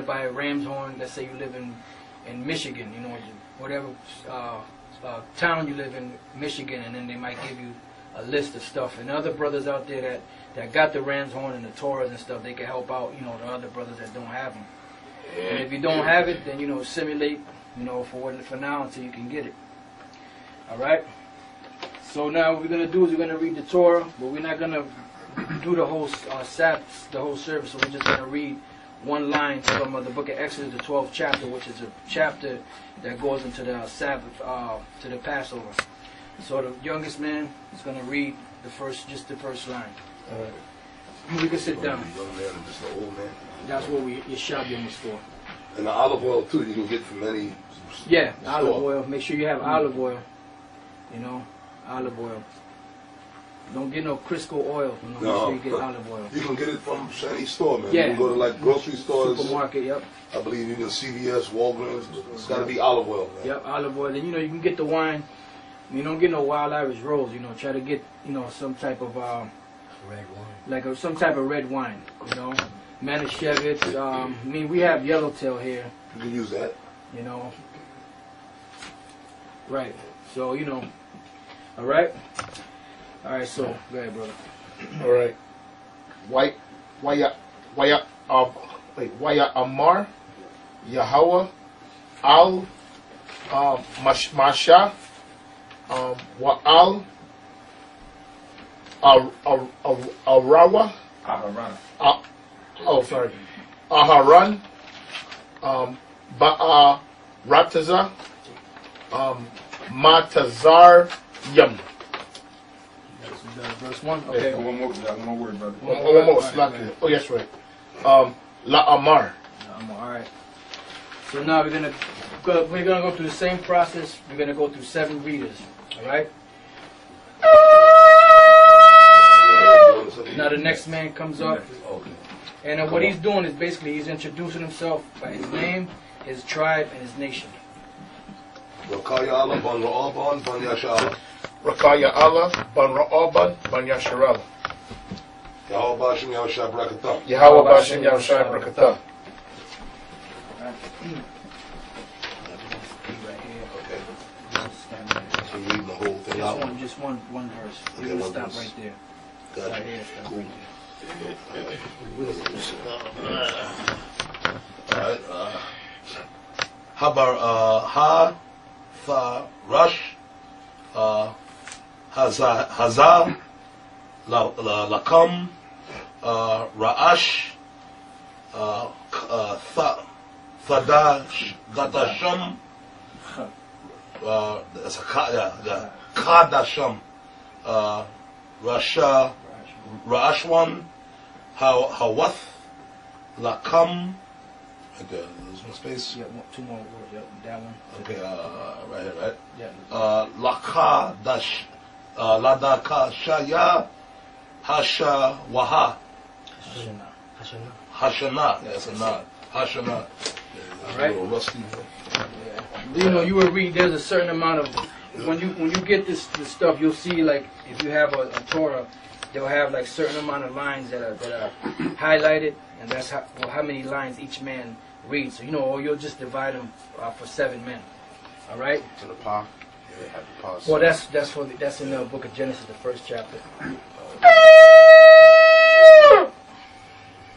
to buy a ram's horn, let's say you live in, in Michigan, you know, whatever uh, uh, town you live in, Michigan, and then they might give you a list of stuff. And other brothers out there that, that got the ram's horn and the Torahs and stuff, they can help out, you know, the other brothers that don't have them. And if you don't have it, then, you know, simulate, you know, for for now until you can get it. All right? So now what we're going to do is we're going to read the Torah, but we're not going to do the whole uh, the whole service. So we're just going to read one line from uh, the book of Exodus, the 12th chapter, which is a chapter that goes into the Sabbath, uh, to the Passover. So the youngest man is going to read the first, just the first line. Right. We can sit down. The young man and just the old man. That's what we Yeshabium is for. And the olive oil too. You can get from any. Yeah, olive oil. Make sure you have olive oil. You know, olive oil. Don't get no Crisco oil. You know, make No. sure you get olive oil. You can get it from any store, man. Yeah. You can go to like grocery stores. Supermarket, yep. I believe you can CVS, Walgreens. It's got to be olive oil, man. Yep, olive oil. Then you know you can get the wine. You don't get no wild Irish rose. You know, try to get you know some type of um, Red wine. like a, some type of red wine. You know, Manischewitz. Um, I mean, we have yellowtail here. You can use that. You know, right. So you know, all right, all right. So go ahead, brother. All right. Why, Waya, Waya, uh, wait, Waya Amar, Yahweh, Al, um, Mash, Masha, um, Wa'al, Ar- Ar- Ar- Arawa, Aharon. uh, oh, sorry, Aharon, um, Ba'a Rataza, um, Matazar Yam. This is verse one. Okay. One more, one more word, brother. One, one more, slap it. Oh, yes, right. Um, La Amar. Um, all right. So now we're gonna go, we're gonna go through the same process. We're gonna go through seven readers. All right. Now the next man comes up, Okay. and uh, what he's doing is basically he's introducing himself by his name, his tribe, and his nation. Rakaya Allah, Ban Ra'aban, Ban Yashala. Rakaya Allah, Ban Ra'aban, Ban Yahweh Bashim Yahushua Brakatah. Yahweh Bashem Yahushai Barakatah. Okay. Just So reading the whole thing here. out. One, just one, one verse. Okay, We're gonna one stop verse. right there. Gotcha. Right here. Stop Cool. right there. Alright, uh, Habar, uh, Ha, Fa, Rush, uh, Haza, Haza, La, La, Lakam, uh, Ra'ash, uh, uh, Tha, Thadash, Gatasham, a Ka, yeah, yeah, Kadasham, Rasha, Ra'ashwan, Ha- Hawath, Lakam, there, there's one space. Yeah, one, two more words. Yep, that one. Okay, uh, right here, right? Yeah. Uh, Lakadash, uh, Ladakashaya, Hasha Waha, Shana. Hashanah. Hashana, yeah, it's a nod, Hashana. All right. Rusty. You know, you will read. There's a certain amount of when you when you get this, this stuff, you'll see like if you have a, a Torah, they'll have like certain amount of lines that are that are highlighted, and that's how well, how many lines each man reads. So you know, or you'll just divide them uh, for seven men. All right. To the Pa. Yeah, have the Pa. Well, that's that's for the, that's in the book of Genesis, the first chapter.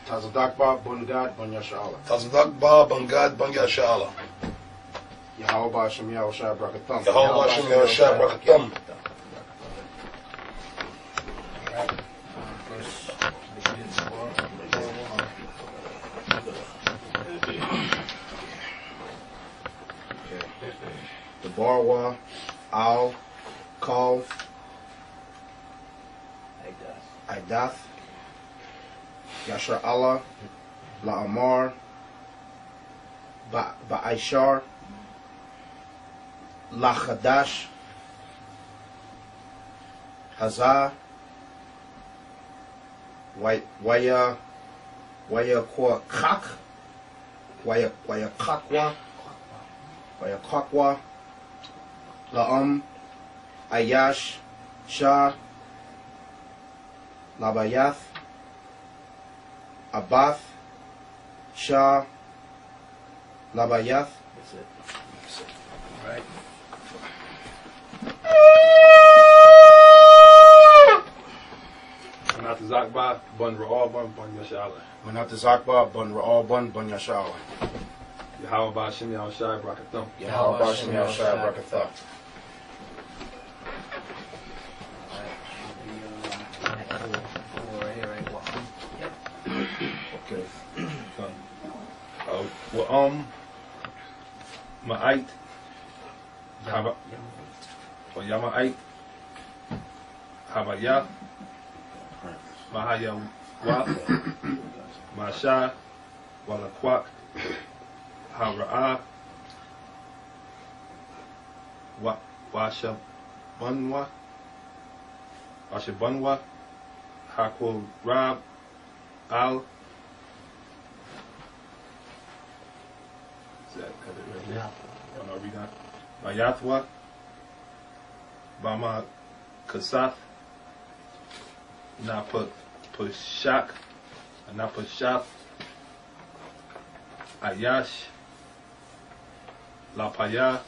Tazadakba, Bungad, Ban Yasharala. Tazadak Ba, Bangad, Bangyashala. Yahweh Bashem Yahushai Barakatah. Yahweh Bashem Yahushua Brakatam. The Barwa, Al, Kal, Idath, Yashar Allah, La Amar, Ba Ba'ishar, La Chadash, Hazah, Waya, Waya, Waya Kwa Kak, Waya, Waya Kakwa, Waya Kakwa, La'am, Ayash, Shah, Labayath, Abath, Shah, Labayath, That's it. That's it. All right. Manat Zakba, Bun Ra'al, Bun Bun Yashala. Manat Zakba, Bun Ra'al Bun, Bun Yashawa. Yahweh Ba Shem Yahweh Shai Brakathum. Yahweh Bashem Yahushua Barakatah. Okay. Um, Ma'ait, Haba, or Yama'ait, Habaya, Mahaya Wa, Masha, Walakwak, Hara'a, Wa, Washa Bunwa, Washa Bunwa, Hakul Rab, Al, that cut it right here? Oh, no, read that. Mayatwa, Bama Kasaf, Napa Pushak, Napa Shaf, Ayash, Lapaya,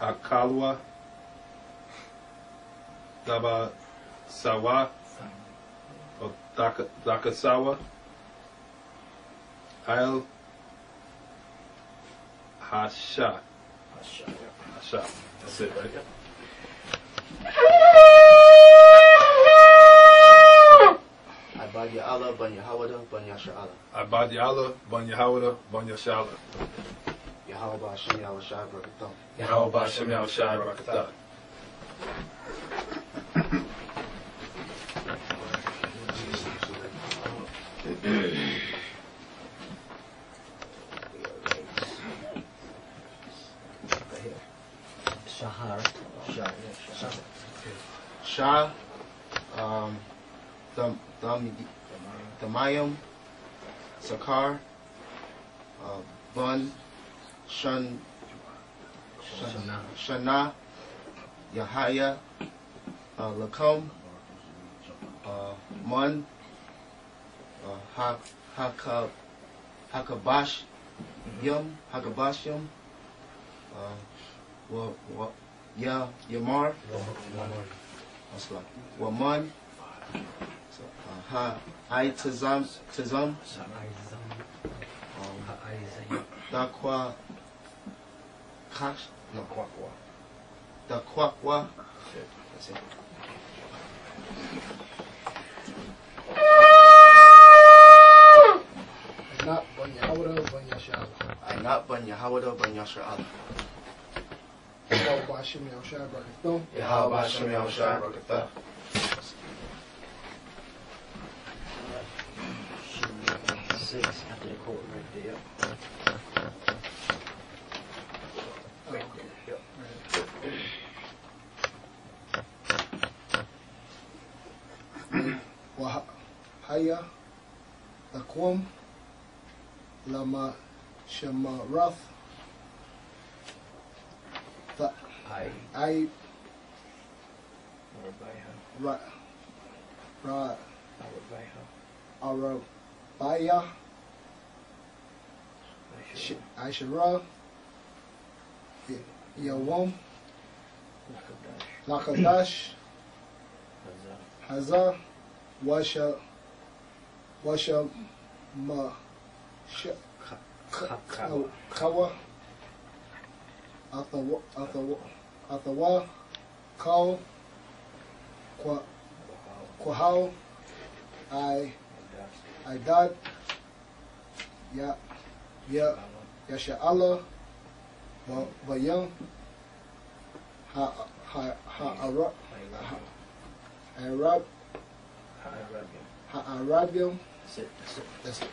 Akalwa, Daba Sawa, or Daka, Dakasawa, Al Hasha. Hasha. Hasha. That's it, right? Abadi Allah, Ban Yahawada, Ban Yasha Allah. Abad Yalla, Ban Yahawada, Ban Yashala. Yahweh Yahushua Barakatah. Yahweh Bashem Barakatah. Shah, um, Dam, Dam, Damayim, Sakar, uh, Bun, Shun, Shana, Shana Yahaya, uh, Lakum, uh, Mun, uh, Ha, Haka, Hakabash, Yum, Hakabash Yum, uh, wa, wa, Ya, Yamar, that's right. Waman, so, Ha, I Tazam, Tazam, um, Dakwa, Kash, no, Kwakwa. Dakwakwa, that's it. Not Ban Yahawada, Ban Yashala. I not Ban Yahawada, Ban Yasha Allah. Yahweh Bashem Yahushua Barakatah. Yahweh Bashem Yahushua Barakatah. Six after the court right there. Wahaya, Lakwam, Lama Shemarath, the I. I. Ra Ra. Arabaya Sh- Ashara Y- Yawam. Lakadash. Hazar. Washa. Washa Ma. Sh- Ka- Ka- Kawa. Athawa Athawa Athawa Kau Kwa Kwahau I Idad Ya Ya Ba- Bayam Ha Ha Ha Arab Ha Arab Arabian. Ha Arabian That's it. That's it.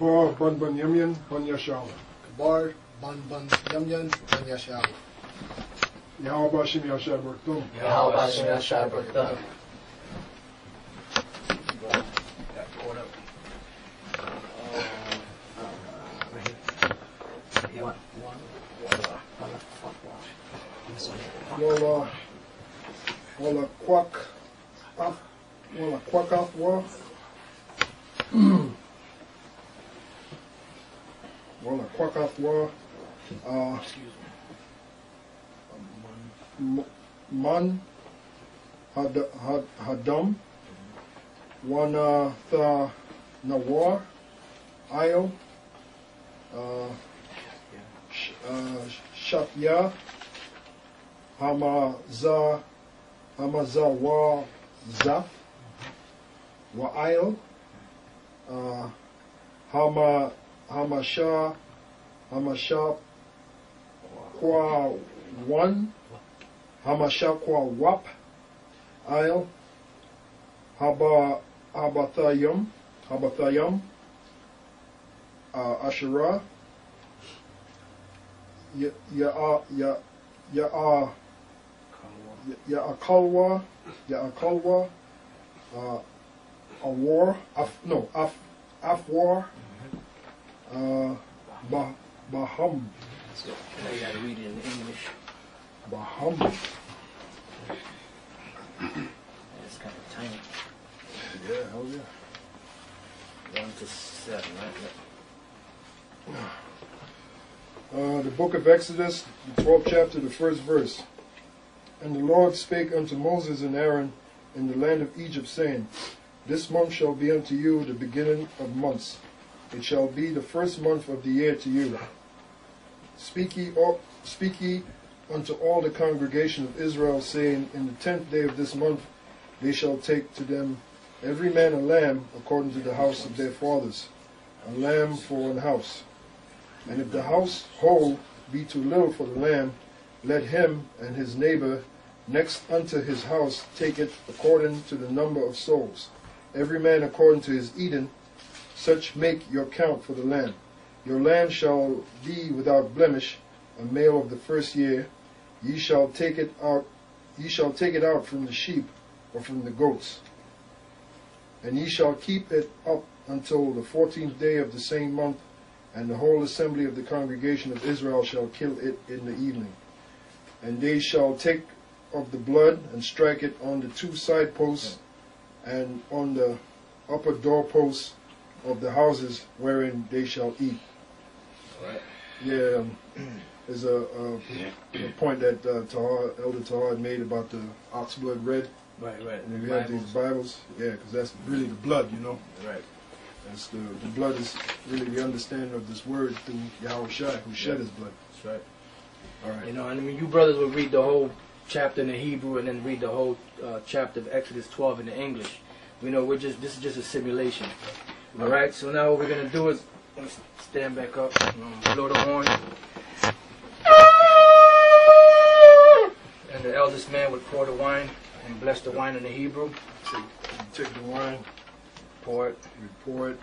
That's it. Gabar, Bun Bun Yumyan, Bun Yashala. Kabar Ban Ban Yam Yam Ban Yasha Allah Yahweh Bashem Yahshua Barakatah. Yahweh Yahushua Barakatah. Walla wala kwak af wala kwak af wa wala kwak af wa uh, M- man had, had, hadam wana tha nawar ayo uh, sh, uh, shafya hamaza wa zaf wa ayo uh, hama hamasha hamasha kwa one hamasha kwa wap ayo haba habathayam habathayam uh, ya ya ya ya uh, a war af no af af war uh, bah, baham you gotta read it in English. Baham It's kind of tiny. yeah hell yeah One to seven, right? Uh, the book of Exodus, the 12th chapter, the first verse. And the Lord spake unto Moses and Aaron in the land of Egypt, saying, This month shall be unto you the beginning of months. It shall be the first month of the year to you. Speak ye, all, speak ye unto all the congregation of Israel, saying, In the tenth day of this month they shall take to them every man a lamb according to the house of their fathers, a lamb for an house. And if the house whole be too little for the lamb, let him and his neighbor next unto his house take it according to the number of souls. Every man according to his Eden. such make your count for the lamb. Your lamb shall be without blemish, a male of the first year. Ye shall take it out ye shall take it out from the sheep or from the goats. And ye shall keep it up until the fourteenth day of the same month and the whole assembly of the congregation of Israel shall kill it in the evening. And they shall take of the blood and strike it on the two side posts and on the upper doorposts of the houses wherein they shall eat. Yeah, um, there's a, a, a point that uh, Tahar, Elder Tahar made about the ox blood red. Right, right. And if you have these Bibles, yeah, because that's really the blood, you know. Right. That's the, the blood is really the understanding of this word through Yahweh Shai, who shed his blood. That's right. All right. You know, and mean, you brothers would read the whole chapter in the Hebrew and then read the whole uh, chapter of Exodus 12 in the English, we know we're just this is just a simulation. All right. So now what we're gonna do is stand back up, um, blow the horn, the eldest man would pour the wine and bless the wine in the Hebrew. So you take the wine, Pour it. you pour it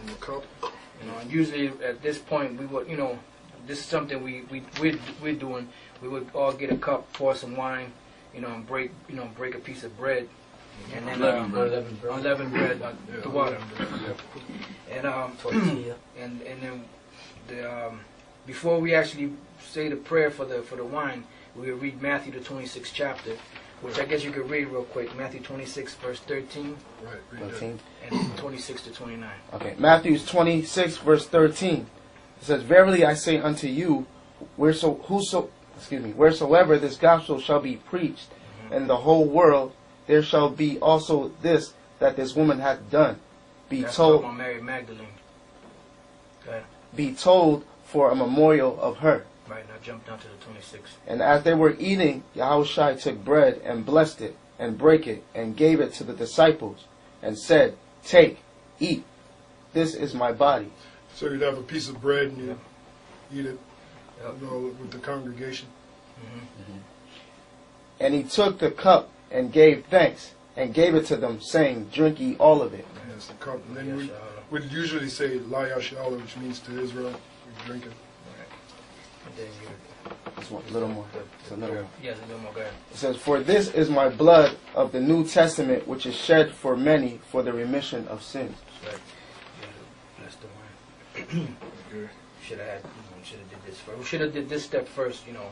in the cup. You know, and usually at this point we would, you know, this is something we we we're, we're doing. We would all get a cup, pour some wine, you know, and break, you know, break a piece of bread, and then Unleavened uh, bread. unleavened bread, uh, Yeah, the water, yeah. and um, Tortilla. and and then the um, before we actually say the prayer for the for the wine, we would read Matthew the 26th chapter, which I guess you could read real quick. Matthew 26 verse 13 Right, read that. 13. and 26 to 29. Okay, Matthew 26, verse 13. It says, Verily I say unto you, whereso, whoso, excuse me, wheresoever this gospel shall be preached mm-hmm. in the whole world, there shall be also this that this woman hath done. Be That's told, talking Mary Magdalene. Okay. be told for a memorial of her. Right now, jump down to the 26. And as they were eating, Yahushua took bread and blessed it, and brake it, and gave it to the disciples, and said, Take, eat. This is my body. So you'd have a piece of bread and you eat it Yep. you know, with the congregation. And he took the cup and gave thanks, and gave it to them, saying, Drink ye all of it. Yes, the cup. And then Yes, we uh, would usually say La Yashala, which means to Israel. We drink it. And then you, Just one, a little more. Just a little more. yes, a little more. Go ahead. It says, For this is my blood of the New Testament, which is shed for many for the remission of sins. Right. Bless the wine. Should have had. You know, should have did this first. We should have did this step first. You know,